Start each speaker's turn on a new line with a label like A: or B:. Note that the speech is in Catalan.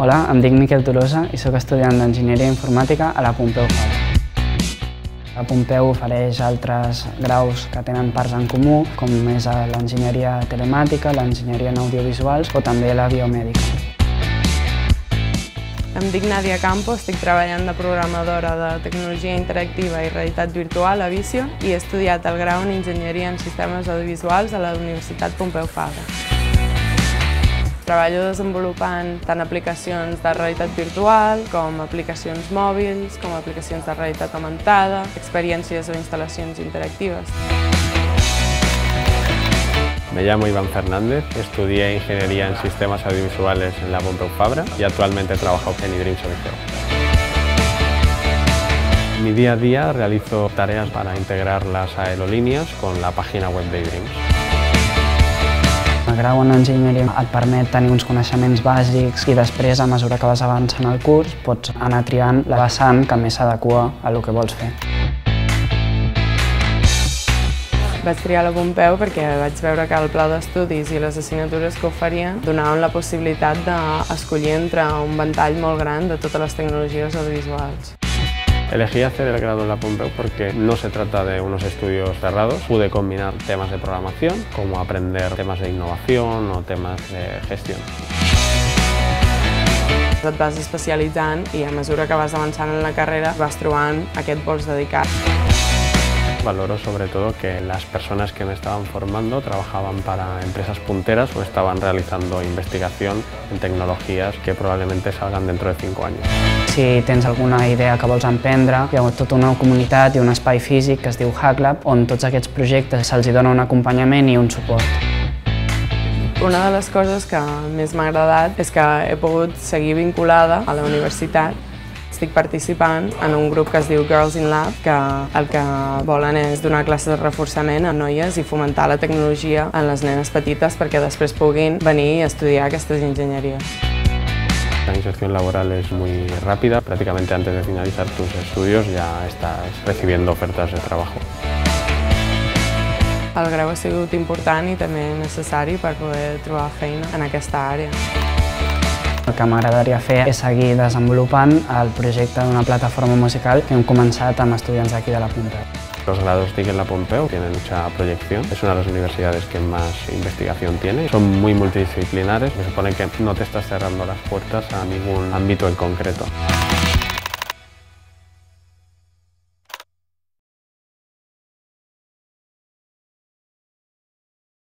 A: Hola, em dic Miquel Tolosa i sóc estudiant d'Enginyeria Informàtica a la Pompeu Fabra. La Pompeu ofereix altres graus que tenen parts en comú, com és l'enginyeria telemàtica, l'enginyeria en audiovisuals o també la biomèdica.
B: Em dic Nadia Campo, estic treballant de programadora de tecnologia interactiva i realitat virtual a Vicio i he estudiat el grau en Enginyeria en Sistemes Audiovisuals a la Universitat Pompeu Fabra. Treballo desenvolupant tant aplicacions de realitat virtual com aplicacions mòbils, com aplicacions de realitat augmentada, experiències o instal·lacions interactives.
C: Me llamo Iván Fernández, estudié Ingeniería en Sistemas Audiovisuales en la Pompeu Fabra y actualmente trabajo en iDream Solución. Mi día a día realizo tareas para integrar las aerolíneas con la página web de iDreams.
A: Grau en enginyeria et permet tenir uns coneixements bàsics i després, a mesura que vas avançant el curs, pots anar triant la vessant que més s'adequa a el que vols fer.
B: Vaig triar la Pompeu perquè vaig veure que el pla d'estudis i les assignatures que oferien donaven la possibilitat d'escollir entre un ventall molt gran de totes les tecnologies audiovisuals.
C: Elegí hacer el grado en la Pompeu porque no se trata de unos estudios cerrados. Pude combinar temas de programación, como aprender temas de innovación o temas de gestión.
B: Et vas especialitzant i a mesura que vas avançant en la carrera vas trobant aquest vols dedicat.
C: Valoro sobre todo que las personas que me estaban formando trabajaban para empresas punteras o estaban realizando investigación en tecnologías que probablemente salgan dentro de cinco años.
A: Si tens alguna idea que vols emprendre, hi ha tota una comunitat i un espai físic que es diu HackLab, on tots aquests projectes se'ls dona un acompanyament i un suport.
B: Una de les coses que més m'ha agradat és que he pogut seguir vinculada a la universitat estic participant en un grup que es diu Girls in Lab, que el que volen és donar classes de reforçament a noies i fomentar la tecnologia en les nenes petites perquè després puguin venir a estudiar aquestes enginyeries.
C: La inserción laboral es muy rápida, prácticamente antes de finalizar tus estudios ya estás recibiendo ofertas de trabajo.
B: El grau ha sigut important i també necessari per poder trobar feina en aquesta àrea.
A: El que m'agradaria fer és seguir desenvolupant el projecte d'una plataforma musical que hem començat amb estudiants d'aquí de la Pompeu.
C: Los grados TIC la Pompeu tienen mucha proyección, es una de las universidades que más investigación tiene, son muy multidisciplinares, se supone que no te estás cerrando las puertas a ningún ámbito en concreto.